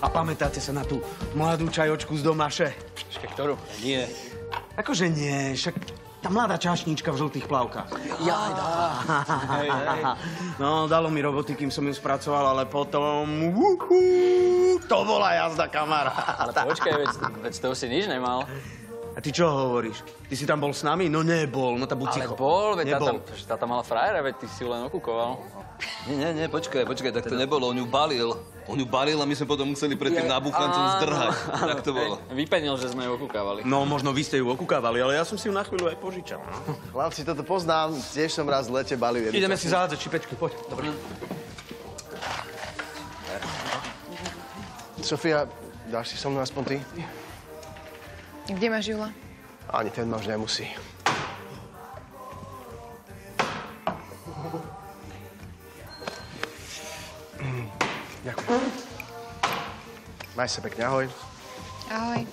A pamätáte sa na tú mladú čajočku z domaše? Ešte ktorú? Nie. Akože nie, však tá mladá čašníčka v žltých plavkách. Ja, dá. Hej, hej. No, dalo mi roboty, kým som ju spracoval, ale potom... Uhu, to bola jazda, kamarát. Ale počkaj, veď, veď to si nič nemal. A ty čo hovoríš? Ty si tam bol s nami? No nebol, no tá buď Ale ticho. bol, veď Nebol. táta mala frajera, veď ty si ju len okúkoval. Nie, nie, nie, počkaj, počkaj, tak to nebolo, on ju balil. On ju balil a my sme potom museli pred tým nábuchancom zdrhať. áno, Tak to bolo. Vypenil, že sme ju okúkavali. No, možno vy ste ju okúkávali, ale ja som si ju na chvíľu aj požičal. No. Chlapci, toto poznám, tiež som raz v lete balil jednu Ideme si zahádzať čipečky, poď. Dobre. Sofia, dáš si so mnou aspoň ty? Kde máš Jula? Ani ten už nemusí. Ďakujem. Maj sa pekne, ahoj. Ahoj.